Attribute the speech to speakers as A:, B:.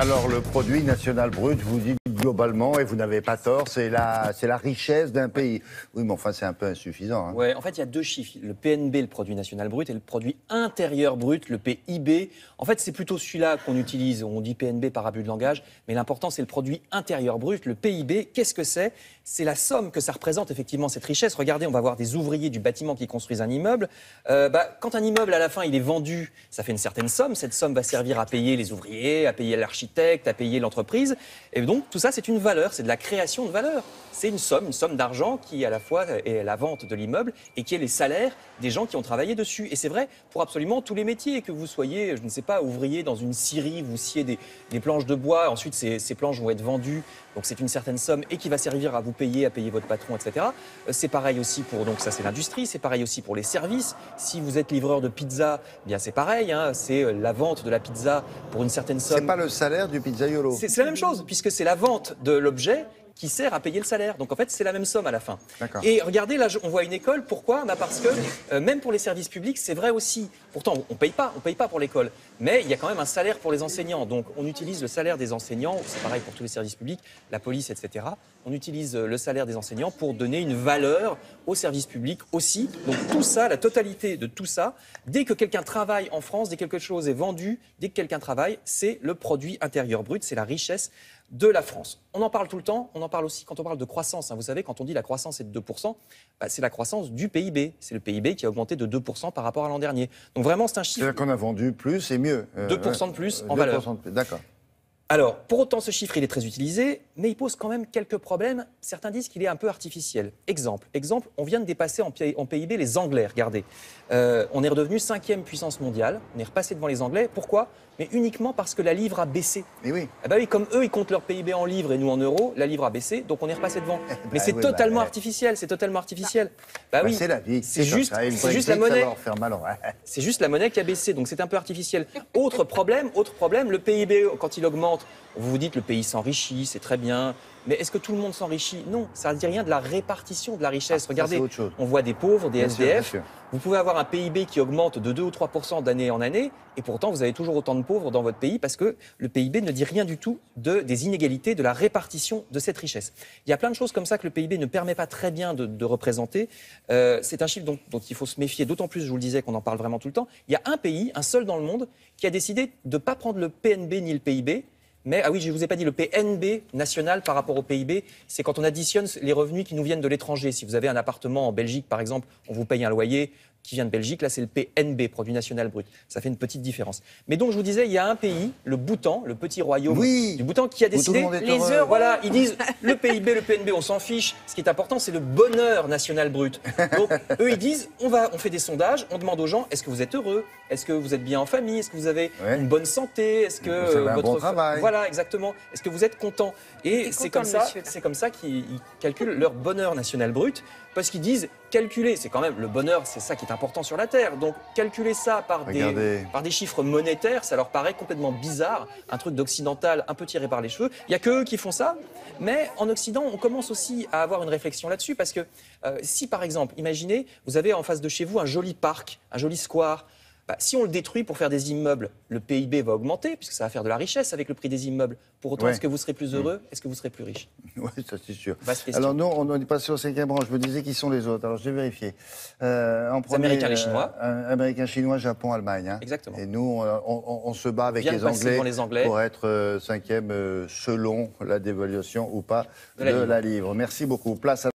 A: Alors, le produit national brut, vous dites globalement, et vous n'avez pas tort, c'est la, richesse d'un pays. Oui, mais enfin, c'est un peu insuffisant. hein.
B: Ouais, en fait, il y a deux chiffres. Le PNB, le produit national brut, et le produit intérieur brut, le PIB. En fait, c'est plutôt celui-là qu'on utilise. On dit PNB par abus de langage, mais l'important, c'est le produit intérieur brut, le PIB. Qu'est-ce que c'est? C'est la somme que ça représente, effectivement, cette richesse. Regardez, on va voir des ouvriers du bâtiment qui construisent un immeuble. Euh, bah, quand un immeuble, à la fin, il est vendu, ça fait une certaine somme. Cette somme va servir à payer les ouvriers, à payer l'architecte, à payer l'entreprise. Et donc, tout ça, c'est une valeur, c'est de la création de valeur. C'est une somme, une somme d'argent qui, à la fois, est la vente de l'immeuble et qui est les salaires des gens qui ont travaillé dessus. Et c'est vrai pour absolument tous les métiers, que vous soyez, je ne sais pas, ouvrier dans une scierie, vous sciez des, des planches de bois, ensuite ces, ces planches vont être vendues, donc c'est une certaine somme et qui va servir à vous payer, à payer votre patron, etc. Euh, C'est pareil aussi pour, donc ça c'est l'industrie, c'est pareil aussi pour les services. Si vous êtes livreur de pizza, eh bien c'est pareil, hein, c'est euh, la vente de la pizza pour une certaine somme.
A: C'est pas le salaire du pizzaiolo.
B: C'est la même chose, puisque c'est la vente de l'objet qui sert à payer le salaire. Donc en fait, c'est la même somme à la fin. Et regardez, là, on voit une école. Pourquoi? Bah, Parce que euh, même pour les services publics, c'est vrai aussi. Pourtant, on paye pas, on paye pas pour l'école, mais il y a quand même un salaire pour les enseignants. Donc on utilise le salaire des enseignants. C'est pareil pour tous les services publics, la police, etc. On utilise euh, le salaire des enseignants pour donner une valeur aux services publics aussi. Donc tout ça, la totalité de tout ça, dès que quelqu'un travaille en France, dès que quelque chose est vendu, dès que quelqu'un travaille, c'est le produit intérieur brut, c'est la richesse de la France. On en parle tout le temps, on en parle aussi quand on parle de croissance. hein. Vous savez, quand on dit la croissance est de 2%, bah, c'est la croissance du PIB. C'est le PIB qui a augmenté de 2% par rapport à l'an dernier. Donc vraiment, c'est un chiffre.
A: C'est-à-dire qu'on a vendu plus et mieux. Euh,
B: 2% de plus en
A: 2%
B: valeur.
A: de plus, D'accord.
B: Alors, pour autant, ce chiffre, il est très utilisé, mais il pose quand même quelques problèmes. Certains disent qu'il est un peu artificiel. Exemple, exemple, on vient de dépasser en PIB les Anglais. Regardez, Euh, on est redevenu cinquième puissance mondiale. On est repassé devant les Anglais. Pourquoi? Mais uniquement parce que la livre a baissé.
A: Mais oui.
B: Eh ben oui, comme eux, ils comptent leur PIB en livres et nous en euros, la livre a baissé, donc on est repassé devant. Mais c'est
A: oui, bah,
B: totalement
A: ouais.
B: artificiel, c'est totalement artificiel. Bah
A: Bah,
B: oui,
A: c'est la vie.
B: c'est juste, c'est la monnaie. C'est juste la monnaie qui a baissé, donc c'est un peu artificiel. Autre problème, autre problème, le PIB, quand il augmente, vous vous dites le pays s'enrichit, c'est très bien. Mais est-ce que tout le monde s'enrichit Non, ça ne dit rien de la répartition de la richesse.
A: Ah,
B: Regardez,
A: c'est autre chose.
B: on voit des pauvres, des
A: Bien
B: SDF.
A: bien.
B: Vous pouvez avoir un PIB qui augmente de 2 ou 3% d'année en année, et pourtant vous avez toujours autant de pauvres dans votre pays parce que le PIB ne dit rien du tout de, des inégalités, de la répartition de cette richesse. Il y a plein de choses comme ça que le PIB ne permet pas très bien de, de représenter. Euh, c'est un chiffre dont, dont il faut se méfier, d'autant plus, je vous le disais, qu'on en parle vraiment tout le temps. Il y a un pays, un seul dans le monde, qui a décidé de ne pas prendre le PNB ni le PIB, mais, ah oui, je ne vous ai pas dit, le PNB national par rapport au PIB, c'est quand on additionne les revenus qui nous viennent de l'étranger. Si vous avez un appartement en Belgique, par exemple, on vous paye un loyer qui vient de Belgique, là c'est le PNB, produit national brut. Ça fait une petite différence. Mais donc je vous disais, il y a un pays, le Bhoutan, le petit royaume
A: Oui.
B: du Bhoutan, qui a décidé... les
A: heureux.
B: euros, voilà, ils disent le PIB, le PNB, on s'en fiche. Ce qui est important, c'est le bonheur national brut. Donc eux, ils disent, on, va, on fait des sondages, on demande aux gens, est-ce que vous êtes heureux? Est-ce que vous êtes bien en famille? Est-ce que vous avez
A: Ouais.
B: une bonne santé? Est-ce que
A: Vous avez un
B: votre
A: bon
B: fa-
A: travail.
B: Voilà, exactement. Est-ce que vous êtes content? Et c'est comme ça, c'est comme ça qu'ils ils calculent leur bonheur national brut, parce qu'ils disent calculer, c'est quand même le bonheur, c'est ça qui est important sur la terre. Donc calculer ça par des par des chiffres monétaires, ça leur paraît complètement bizarre, un truc d'occidental un peu tiré par les cheveux. Il y a que eux qui font ça, mais en Occident, on commence aussi à avoir une réflexion là-dessus parce que euh, si par exemple, imaginez, vous avez en face de chez vous un joli parc, un joli square. Bah, si on le détruit pour faire des immeubles, le PIB va augmenter puisque ça va faire de la richesse avec le prix des immeubles. Pour autant,
A: Ouais.
B: est-ce que vous serez plus heureux Est-ce que vous serez plus riche?
A: Oui, ça c'est sûr. Alors nous, on est passé au cinquième rang. Je me disais qui sont les autres? Alors j'ai vérifié. Euh, en premier,
B: Américains, les Chinois.
A: euh, Américains, Chinois, Japon, Allemagne. hein.
B: Exactement.
A: Et nous, on, on- on se bat avec les Anglais,
B: devant les Anglais.
A: pour être euh, cinquième euh, selon la dévaluation ou pas
B: De
A: de
B: la
A: la,
B: livre.
A: livre. Merci beaucoup. Place à